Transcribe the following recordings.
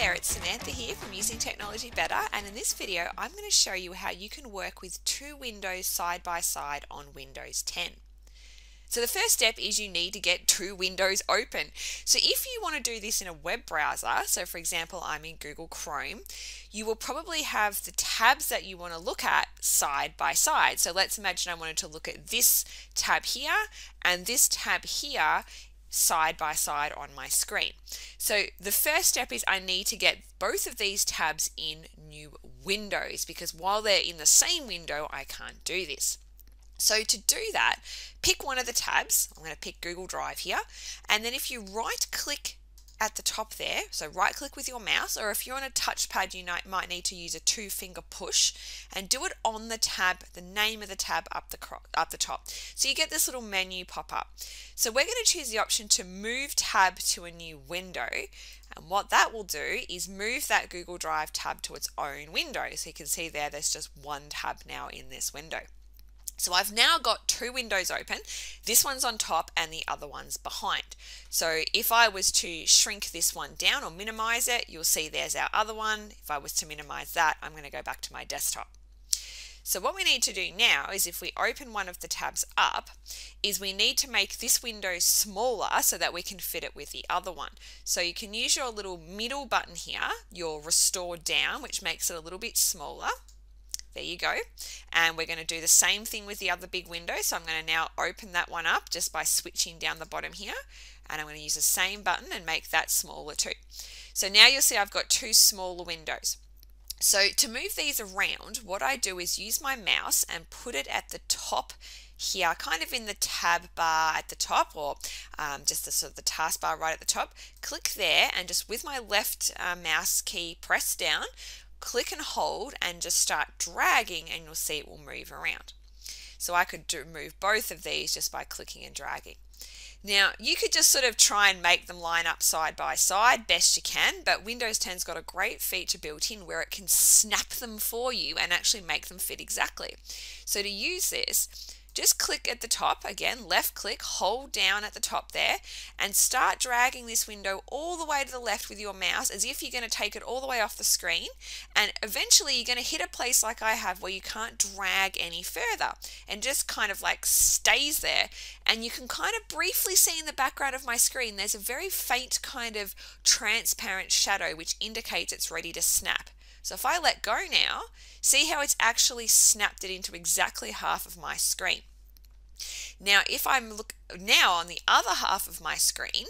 There, it's Samantha here from Using Technology Better and in this video I'm going to show you how you can work with two windows side by side on Windows 10. So the first step is you need to get two windows open. So if you want to do this in a web browser, so for example I'm in Google Chrome, you will probably have the tabs that you want to look at side by side. So let's imagine I wanted to look at this tab here and this tab here side by side on my screen. So the first step is I need to get both of these tabs in new windows because while they're in the same window, I can't do this. So to do that, pick one of the tabs. I'm going to pick Google Drive here. And then if you right click at the top there. So right click with your mouse or if you're on a touchpad you might need to use a two finger push and do it on the tab, the name of the tab up the, up the top. So you get this little menu pop up. So we're going to choose the option to move tab to a new window and what that will do is move that Google Drive tab to its own window. So you can see there there's just one tab now in this window. So I've now got two windows open. This one's on top and the other one's behind. So if I was to shrink this one down or minimize it, you'll see there's our other one. If I was to minimize that, I'm going to go back to my desktop. So what we need to do now is if we open one of the tabs up, is we need to make this window smaller so that we can fit it with the other one. So you can use your little middle button here, your restore down, which makes it a little bit smaller. There you go. And we're going to do the same thing with the other big window. So I'm going to now open that one up just by switching down the bottom here. And I'm going to use the same button and make that smaller too. So now you'll see I've got two smaller windows. So to move these around, what I do is use my mouse and put it at the top here, kind of in the tab bar at the top or um, just the sort of the taskbar right at the top. Click there and just with my left uh, mouse key press down, click and hold and just start dragging and you'll see it will move around. So I could do, move both of these just by clicking and dragging. Now you could just sort of try and make them line up side by side best you can but Windows 10's got a great feature built in where it can snap them for you and actually make them fit exactly. So to use this just click at the top again, left click, hold down at the top there, and start dragging this window all the way to the left with your mouse as if you're going to take it all the way off the screen. And eventually you're going to hit a place like I have where you can't drag any further and just kind of like stays there. And you can kind of briefly see in the background of my screen, there's a very faint kind of transparent shadow which indicates it's ready to snap. So if I let go now, see how it's actually snapped it into exactly half of my screen. Now, if I'm look now on the other half of my screen,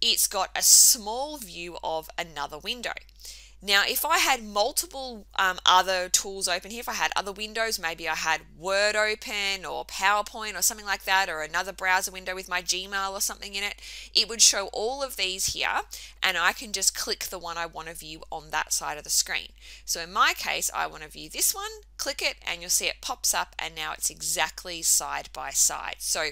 it's got a small view of another window. Now, if I had multiple um, other tools open here, if I had other windows, maybe I had Word open or PowerPoint or something like that, or another browser window with my Gmail or something in it, it would show all of these here, and I can just click the one I want to view on that side of the screen. So in my case, I want to view this one, click it, and you'll see it pops up, and now it's exactly side by side. So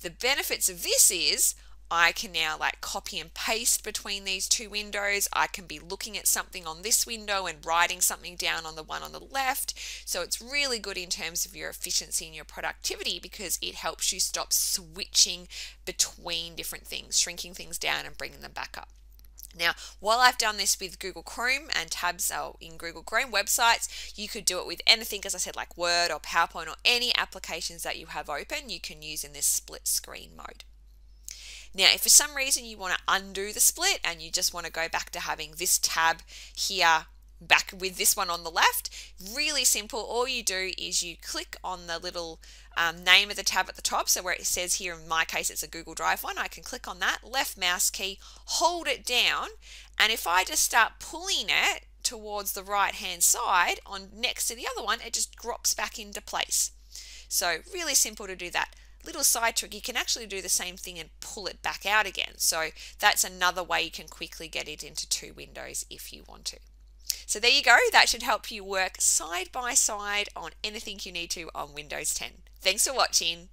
the benefits of this is I can now like copy and paste between these two windows. I can be looking at something on this window and writing something down on the one on the left. So it's really good in terms of your efficiency and your productivity because it helps you stop switching between different things, shrinking things down and bringing them back up. Now, while I've done this with Google Chrome and tabs in Google Chrome websites, you could do it with anything, as I said, like Word or PowerPoint or any applications that you have open, you can use in this split screen mode. Now, if for some reason you want to undo the split and you just want to go back to having this tab here back with this one on the left, really simple. All you do is you click on the little um, name of the tab at the top. So where it says here, in my case, it's a Google Drive one, I can click on that, left mouse key, hold it down. And if I just start pulling it towards the right hand side on next to the other one, it just drops back into place. So really simple to do that little side trick, you can actually do the same thing and pull it back out again. So that's another way you can quickly get it into two windows if you want to. So there you go. That should help you work side by side on anything you need to on Windows 10. Thanks for watching.